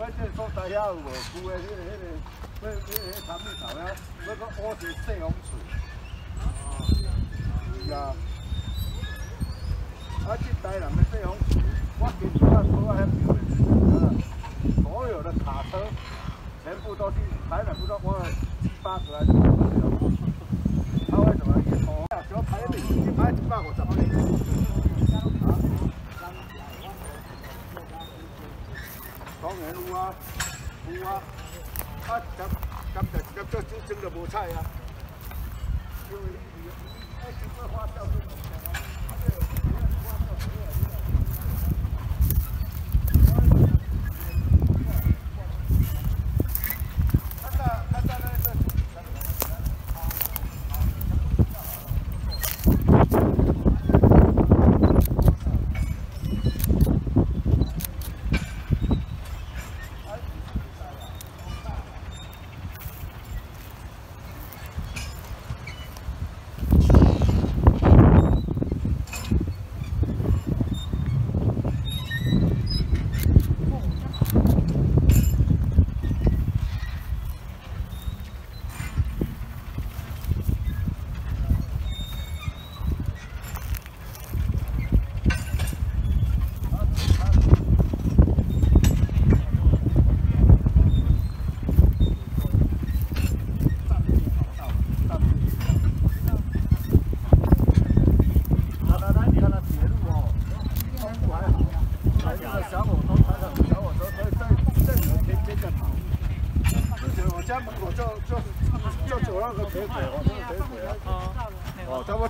我这所在遐有无？旧的迄个、迄个、迄、迄、迄产品头遐，要搁挖一个细风厝。是啊。啊，这台南的细风厝，我今日啊坐在遐庙里，所有的卡车全部都是台南不知道挖了七八十来条。他为什么？哦，小排名一排一百五十名。当然有啊，有啊，啊，今今日今做真真就无菜啊。因为哎，这个花销是怎么样？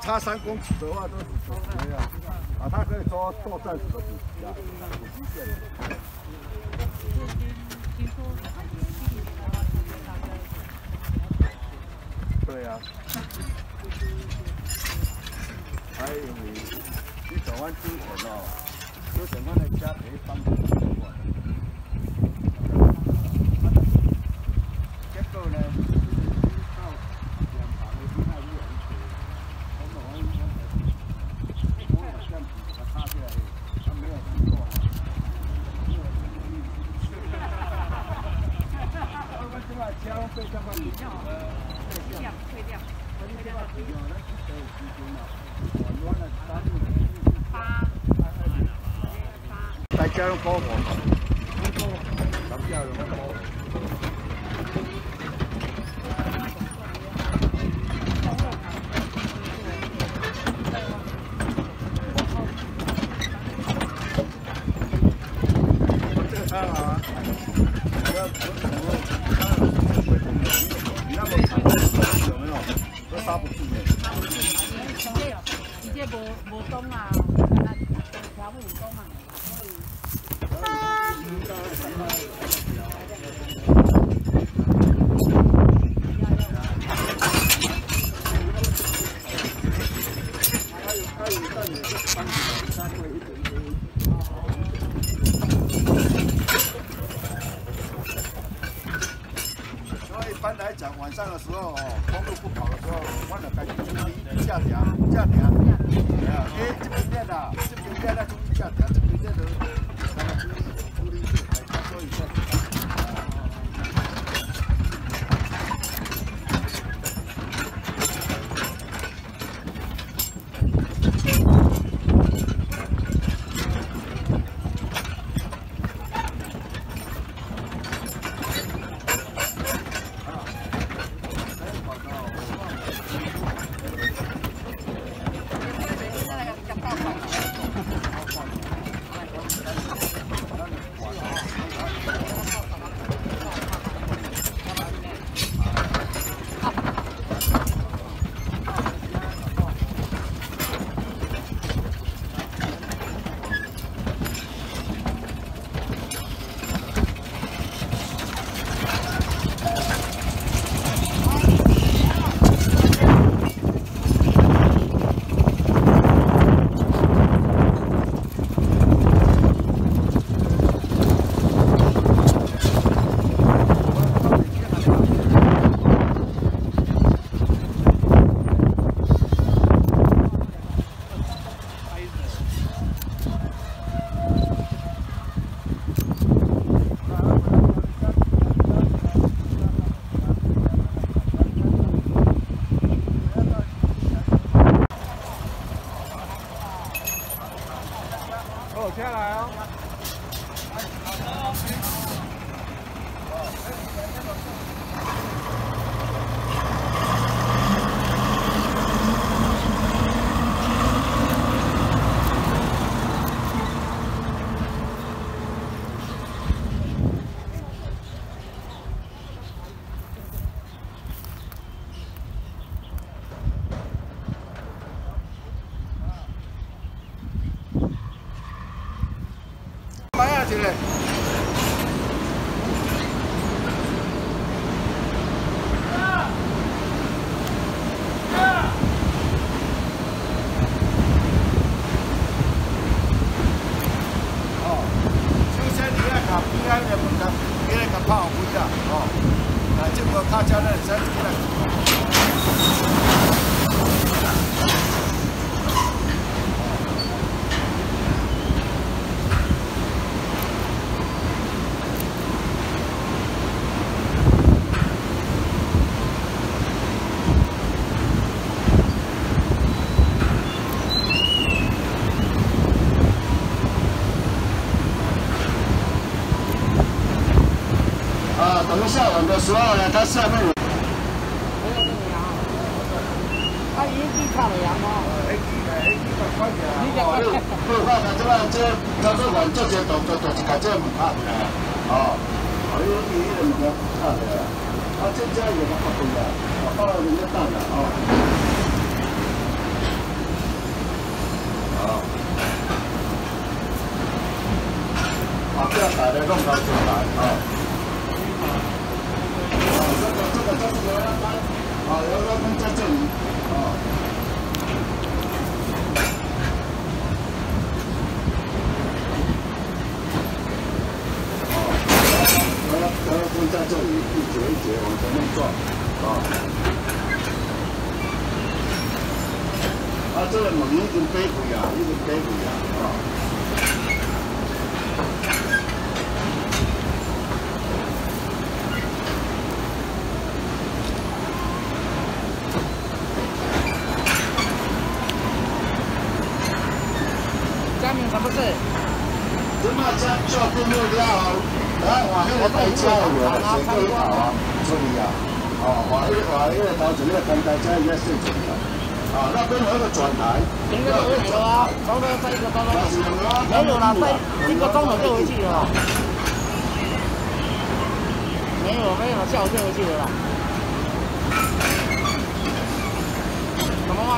差三公尺的话都是这样，啊，它可以做做战士的补给啊，补给线。对呀。还有你，你走完之前哦，就怎么来加赔方便？再加上高火，咱们家人高。看啊，这个卡车下晚的时候呢，它下面有。啊，已经地卡了羊哦。哦，不发他这个这操作完做些动作，就是把这门拍起来。哦，哦，有第一个门要拍起来。啊，这家也蛮好的，啊，到了人家到了哦。好。啊，不要打的弄到出来啊。啊，油压杆在这里，啊。然后然后分在这里一节一节往前面转，啊。啊，这个门已经背回啊，已经背回啊，啊。嘉明什么事？这么加做公路了，来往迄个大车有啊，先过头啊，处理啊，哦，往迄往迄个头前那个公大车应该是准的，啊，那边有一个转台，停个多久啊？差不多在一个钟头。没有啦，在一个钟头就回去了。没有没有，下午就回去了啦。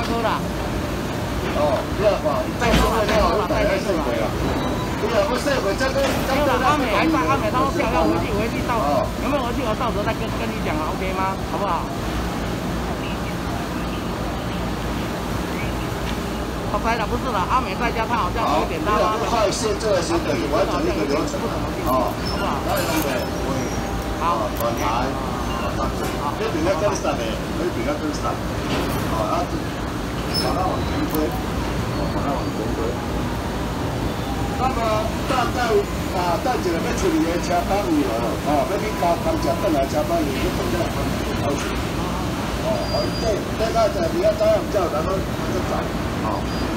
颗啦。哦，你啊看，再说了了，我大概说过啊。你啊，我，这个这个阿美还在，阿美他说下要回去，回去到有没有回去？我到时候再跟跟你讲啊，OK 吗？好不好？好塞了，不是了，阿美在家，他好像有点大。快线这个是等于完整一个流程哦，好不好？好，转台，好，这边要跟上的，这边要跟上，好，啊，马上往前推，马上往前推。那么大概啊，等一个要处理的车班有了，哦，要去加工车等来加班，你就等下分好处。哦，好，对，这个在比较早上叫，咱们就走。好。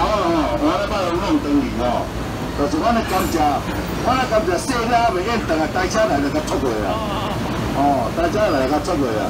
做两只狗啊，我咧把弄灯去了。就是我咧甘蔗，我咧甘蔗细了还未用，等下大车来就甲出去啊。哦，大车来甲出去啊。